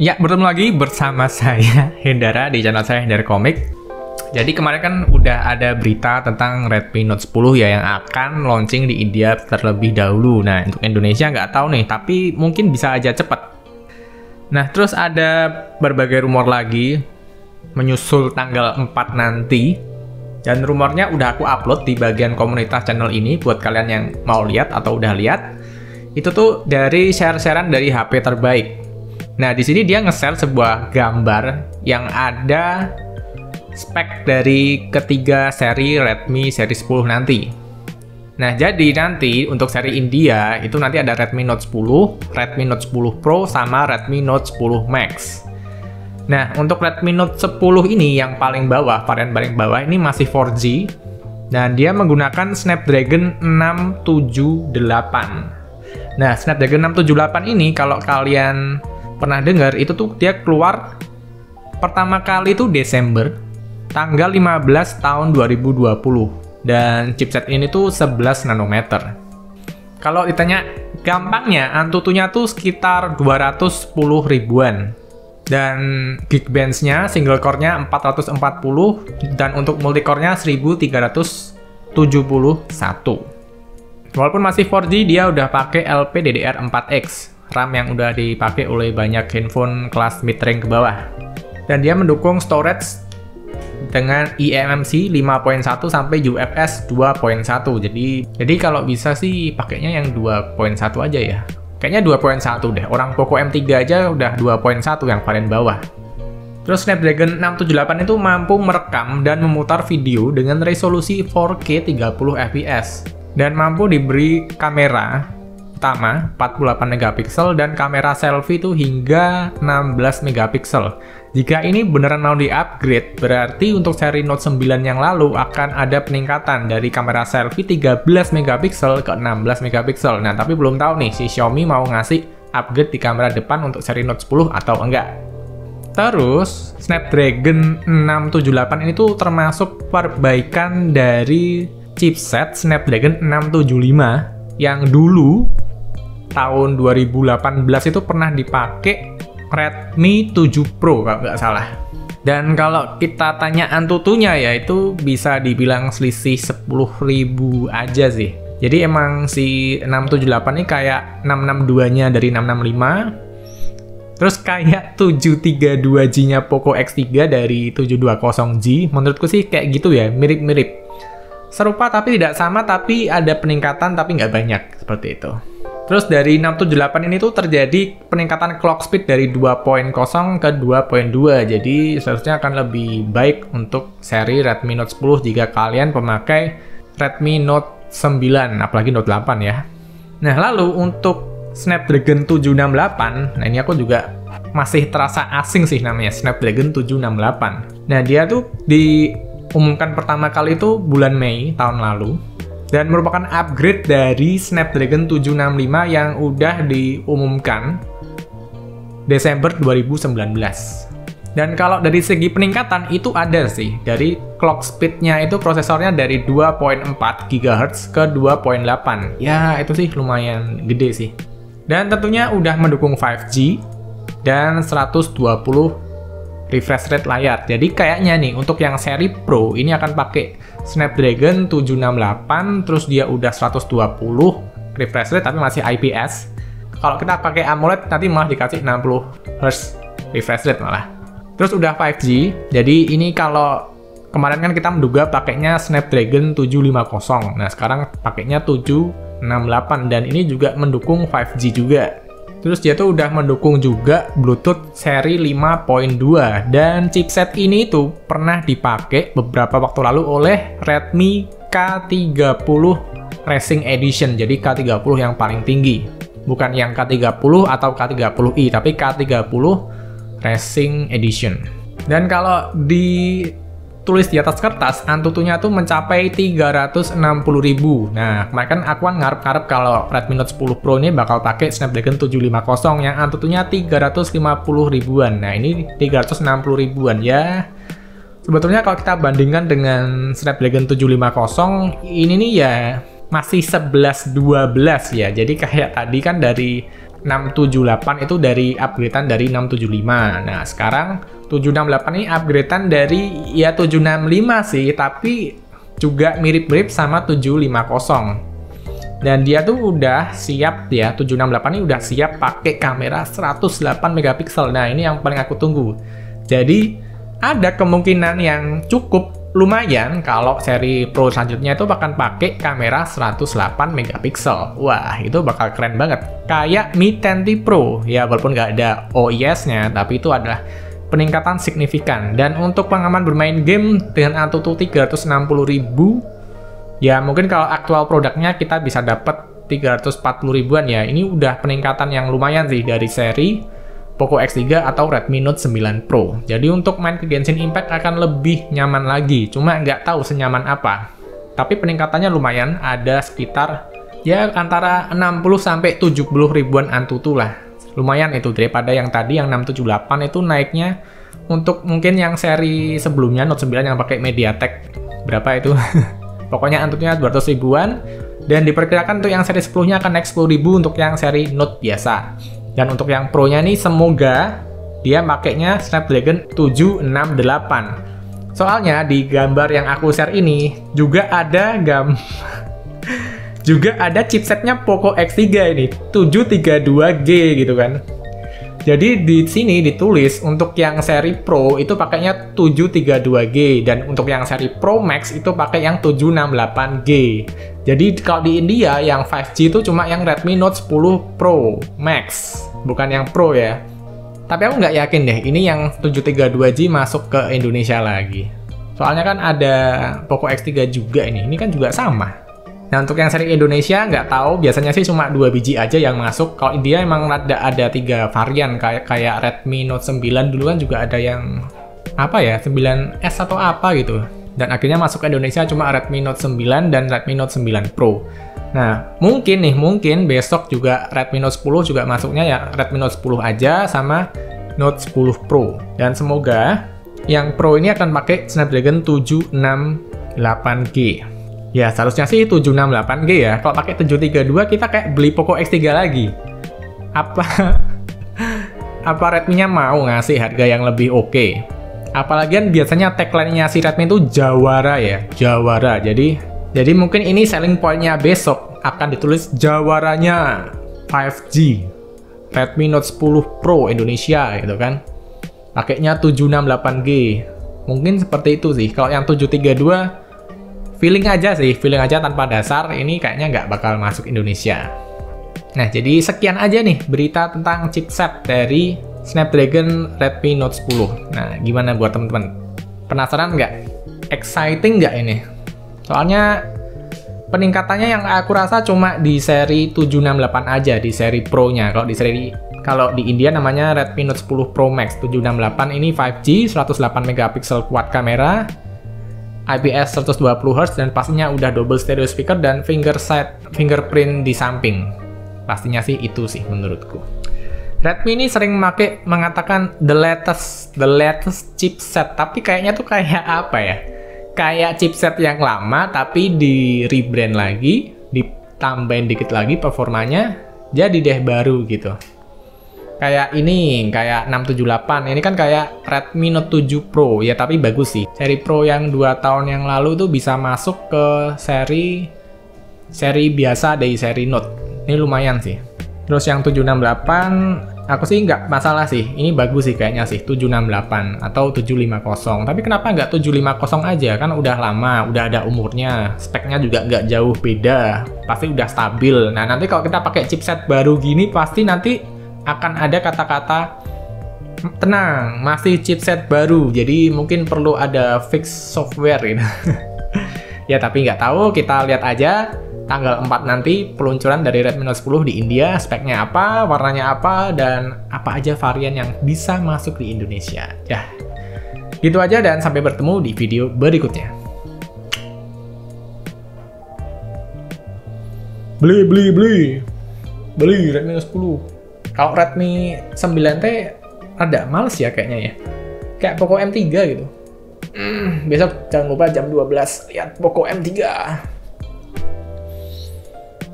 Ya, bertemu lagi bersama saya Hendara di channel saya Hendara Komik. Jadi kemarin kan udah ada berita tentang Redmi Note 10 ya yang akan launching di India terlebih dahulu. Nah, untuk Indonesia nggak tahu nih, tapi mungkin bisa aja cepet. Nah, terus ada berbagai rumor lagi menyusul tanggal 4 nanti. Dan rumornya udah aku upload di bagian komunitas channel ini buat kalian yang mau lihat atau udah lihat. Itu tuh dari share-sharean dari HP terbaik Nah, di sini dia nge-share sebuah gambar yang ada spek dari ketiga seri Redmi seri 10 nanti. Nah, jadi nanti untuk seri India itu nanti ada Redmi Note 10, Redmi Note 10 Pro, sama Redmi Note 10 Max. Nah, untuk Redmi Note 10 ini yang paling bawah, varian paling bawah ini masih 4G, dan dia menggunakan Snapdragon 678. Nah, Snapdragon 678 ini kalau kalian pernah dengar itu tuh dia keluar pertama kali itu Desember tanggal 15 tahun 2020 dan chipset ini tuh 11 nanometer. Kalau ditanya gampangnya Antutunya tuh sekitar 210 ribuan dan Geekbench-nya single core-nya 440 dan untuk multi core-nya 1371. Walaupun masih 4G dia udah pakai LPDDR4X RAM yang udah dipakai oleh banyak handphone kelas mid-range ke bawah. Dan dia mendukung storage dengan eMMC 5.1 sampai UFS 2.1. Jadi jadi kalau bisa sih pakainya yang 2.1 aja ya. Kayaknya 2.1 deh. Orang Poco M3 aja udah 2.1 yang varian bawah. Terus Snapdragon 678 itu mampu merekam dan memutar video dengan resolusi 4K 30 fps dan mampu diberi kamera utama 48 megapiksel dan kamera selfie itu hingga 16 megapiksel. Jika ini beneran mau di-upgrade, berarti untuk seri Note 9 yang lalu akan ada peningkatan dari kamera selfie 13 megapiksel ke 16 megapiksel. Nah, tapi belum tahu nih si Xiaomi mau ngasih upgrade di kamera depan untuk seri Note 10 atau enggak. Terus, Snapdragon 678 ini tuh termasuk perbaikan dari chipset Snapdragon 675 yang dulu tahun 2018 itu pernah dipakai Redmi 7 Pro kalau nggak salah. Dan kalau kita tanya antutunya ya itu bisa dibilang selisih 10.000 aja sih. Jadi emang si 678 ini kayak 662-nya dari 665. Terus kayak 732G-nya Poco X3 dari 720G. Menurutku sih kayak gitu ya, mirip-mirip. Serupa tapi tidak sama, tapi ada peningkatan tapi nggak banyak, seperti itu. Terus dari 678 ini tuh terjadi peningkatan clock speed dari 2.0 ke 2.2. Jadi seharusnya akan lebih baik untuk seri Redmi Note 10 jika kalian pemakai Redmi Note 9, apalagi Note 8 ya. Nah, lalu untuk Snapdragon 768, nah ini aku juga masih terasa asing sih namanya Snapdragon 768. Nah, dia tuh diumumkan pertama kali itu bulan Mei tahun lalu dan merupakan upgrade dari Snapdragon 765 yang udah diumumkan Desember 2019. Dan kalau dari segi peningkatan itu ada sih, dari clock speed-nya itu prosesornya dari 2.4 GHz ke 2.8. Ya, itu sih lumayan gede sih. Dan tentunya udah mendukung 5G dan 120 refresh rate layar. Jadi kayaknya nih untuk yang seri Pro ini akan pakai Snapdragon 768 terus dia udah 120 refresh rate tapi masih IPS. Kalau kita pakai AMOLED nanti malah dikasih 60 Hz refresh rate malah. Terus udah 5G. Jadi ini kalau kemarin kan kita menduga pakainya Snapdragon 750. Nah, sekarang pakainya 768 dan ini juga mendukung 5G juga. Terus dia tuh udah mendukung juga Bluetooth seri 5.2 dan chipset ini tuh pernah dipakai beberapa waktu lalu oleh Redmi K30 Racing Edition. Jadi K30 yang paling tinggi. Bukan yang K30 atau K30i, tapi K30 Racing Edition. Dan kalau di tulis di atas kertas, Antutunya tuh mencapai 360.000. Nah, kemarin kan aku kan ngarep-ngarep kalau Redmi Note 10 Pro ini bakal pakai Snapdragon 750 yang Antutunya 350 ribuan. Nah, ini 360 ribuan ya. Sebetulnya kalau kita bandingkan dengan Snapdragon 750, ini nih ya masih 11-12 ya. Jadi kayak tadi kan dari 678 itu dari upgradean dari 675. Nah, sekarang 768 ini upgradean dari ya 765 sih, tapi juga mirip-mirip sama 750. Dan dia tuh udah siap ya, 768 ini udah siap pakai kamera 108 megapiksel. Nah, ini yang paling aku tunggu. Jadi, ada kemungkinan yang cukup lumayan kalau seri Pro selanjutnya itu akan pakai kamera 108 megapiksel. Wah, itu bakal keren banget. Kayak Mi 10T Pro. Ya, walaupun nggak ada OIS-nya, tapi itu adalah peningkatan signifikan. Dan untuk pengaman bermain game dengan Antutu 360.000 Ya mungkin kalau aktual produknya kita bisa dapat 340 ribuan ya. Ini udah peningkatan yang lumayan sih dari seri Poco X3 atau Redmi Note 9 Pro. Jadi untuk main ke Genshin Impact akan lebih nyaman lagi. Cuma nggak tahu senyaman apa. Tapi peningkatannya lumayan, ada sekitar ya antara 60 sampai 70 ribuan Antutu lah. Lumayan itu daripada yang tadi yang 678 itu naiknya untuk mungkin yang seri sebelumnya Note 9 yang pakai MediaTek berapa itu? Pokoknya Antutunya 200 ribuan, dan diperkirakan untuk yang seri 10-nya akan naik 10 ribu untuk yang seri Note biasa. Dan untuk yang Pro-nya nih, semoga dia makainya Snapdragon 768. Soalnya di gambar yang aku share ini, juga ada gam... juga ada chipsetnya Poco X3 ini, 732G gitu kan. Jadi di sini ditulis untuk yang seri Pro itu pakainya 732G dan untuk yang seri Pro Max itu pakai yang 768G. Jadi kalau di India yang 5G itu cuma yang Redmi Note 10 Pro Max, bukan yang Pro ya. Tapi aku nggak yakin deh ini yang 732G masuk ke Indonesia lagi. Soalnya kan ada Poco X3 juga ini, ini kan juga sama. Nah untuk yang seri Indonesia nggak tahu, biasanya sih cuma dua biji aja yang masuk. Kalau India emang ada ada tiga varian kayak kayak Redmi Note 9 dulu kan juga ada yang apa ya 9S atau apa gitu. Dan akhirnya masuk ke Indonesia cuma Redmi Note 9 dan Redmi Note 9 Pro. Nah, mungkin nih, mungkin besok juga Redmi Note 10 juga masuknya ya Redmi Note 10 aja sama Note 10 Pro. Dan semoga yang Pro ini akan pakai Snapdragon 768G. Ya, seharusnya sih 768G ya. Kalau pakai 732 kita kayak beli Poco X3 lagi. Apa apa Redmi-nya mau ngasih harga yang lebih oke? Okay? Apalagi kan biasanya tagline-nya si Redmi itu Jawara ya, Jawara. Jadi jadi mungkin ini selling point-nya besok akan ditulis Jawaranya 5G Redmi Note 10 Pro Indonesia gitu kan. Pakainya 768G. Mungkin seperti itu sih. Kalau yang 732 feeling aja sih, feeling aja tanpa dasar ini kayaknya nggak bakal masuk Indonesia. Nah, jadi sekian aja nih berita tentang chipset dari Snapdragon Redmi Note 10. Nah, gimana buat teman-teman? Penasaran nggak? Exciting nggak ini? Soalnya peningkatannya yang aku rasa cuma di seri 768 aja, di seri Pro-nya. Kalau di seri kalau di India namanya Redmi Note 10 Pro Max 768 ini 5G, 108 megapiksel quad kamera, IPS 120 Hz dan pastinya udah double stereo speaker dan finger side fingerprint di samping. Pastinya sih itu sih menurutku. Redmi ini sering make mengatakan the latest the latest chipset, tapi kayaknya tuh kayak apa ya? Kayak chipset yang lama tapi di rebrand lagi, ditambahin dikit lagi performanya, jadi deh baru gitu. Kayak ini kayak 678 ini kan kayak Redmi Note 7 Pro. Ya tapi bagus sih. Seri Pro yang 2 tahun yang lalu tuh bisa masuk ke seri seri biasa dari seri Note. Ini lumayan sih. Terus yang 768 aku sih nggak masalah sih. Ini bagus sih kayaknya sih. 768 atau 750 tapi kenapa nggak 750 aja? Kan udah lama udah ada umurnya. Speknya juga nggak jauh beda. Pasti udah stabil. Nah nanti kalau kita pakai chipset baru gini pasti nanti akan ada kata-kata tenang, masih chipset baru, jadi mungkin perlu ada fix software. Gitu. ya tapi nggak tahu, kita lihat aja tanggal 4 nanti peluncuran dari Redmi Note 10 di India, speknya apa, warnanya apa, dan apa aja varian yang bisa masuk di Indonesia. Ya, gitu aja dan sampai bertemu di video berikutnya. Beli, beli, beli. Beli Redmi Note 10. Kalau Redmi 9T ada males ya kayaknya ya. Kayak Poco M3 gitu. Hmm, besok jangan lupa jam 12 lihat Poco M3.